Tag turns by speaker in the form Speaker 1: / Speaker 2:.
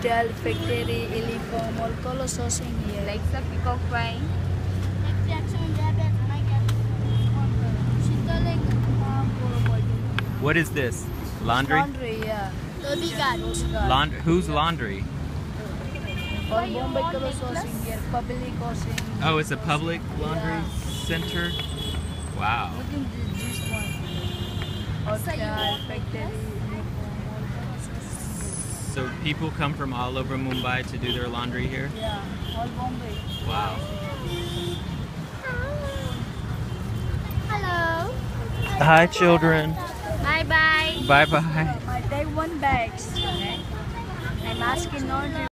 Speaker 1: Hotel, factory, uniform, all colors sourcing here.
Speaker 2: Like sa peacock fry.
Speaker 3: What is this? Laundry?
Speaker 1: Laundry, yeah. Coast Guard.
Speaker 3: Laund- whose laundry?
Speaker 1: All Bombay color sourcing here. Public sourcing.
Speaker 3: Oh, it's a public laundry
Speaker 1: Yeah.
Speaker 3: center? Wow.
Speaker 1: Look in this, this one. Hotel, factory, uniform, all colors sourcing
Speaker 3: So people come from all over Mumbai to do their laundry here?
Speaker 1: here. Yeah, all Bombay.
Speaker 3: Wow.
Speaker 2: Hello.
Speaker 3: Hi, children.
Speaker 2: Bye bye.
Speaker 3: Bye bye.
Speaker 1: I take one bags. I'm asking laundry